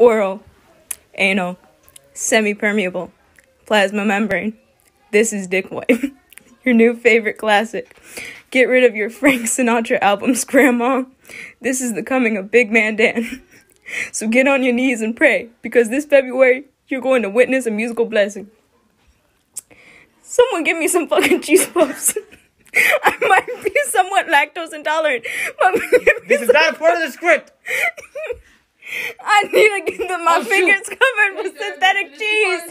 oral, anal, semi-permeable, plasma membrane. This is Dickwipe, your new favorite classic. Get rid of your Frank Sinatra albums, Grandma. This is the coming of Big Man Dan. So get on your knees and pray, because this February, you're going to witness a musical blessing. Someone give me some fucking cheese puffs. I might be somewhat lactose intolerant, but This is not part of the script. I need to get the, my Oh, fingers covered with synthetic cheese.